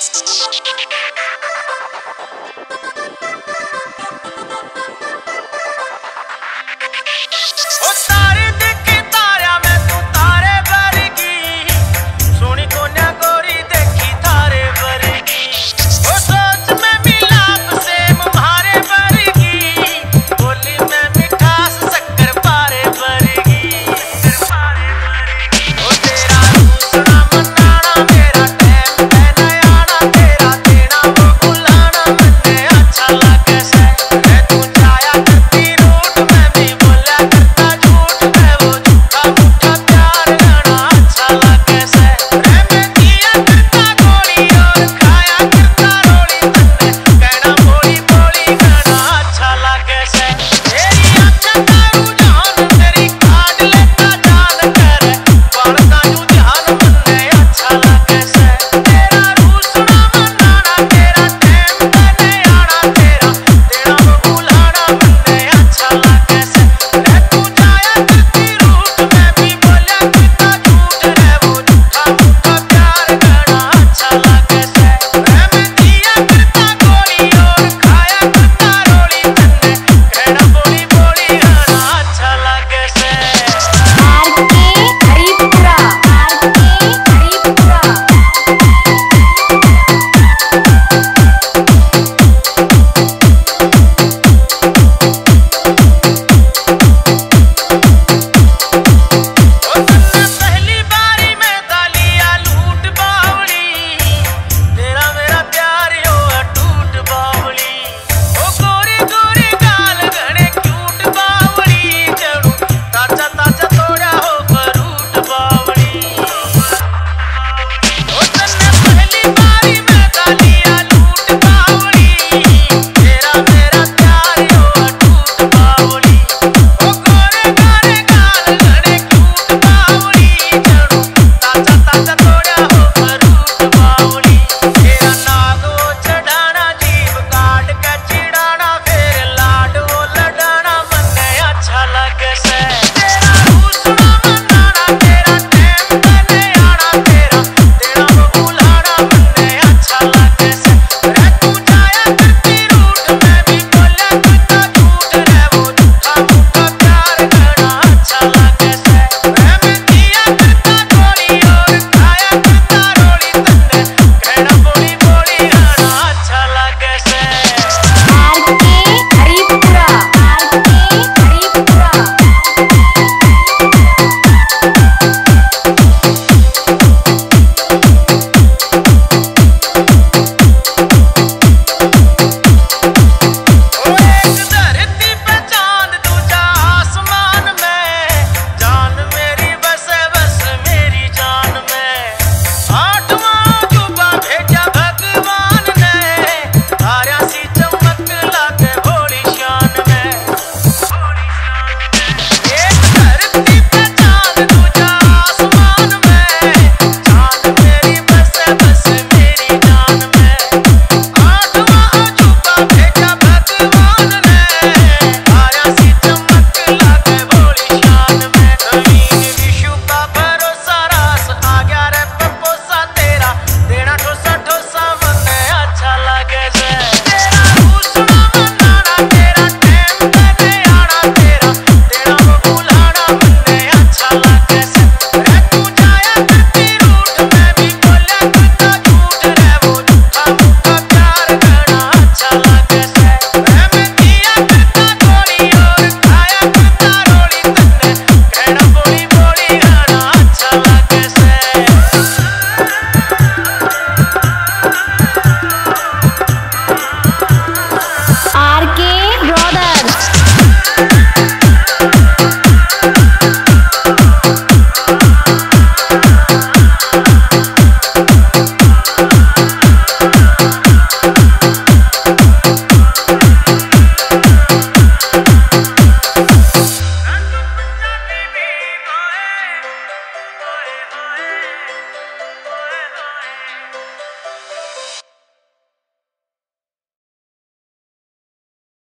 シンクロ!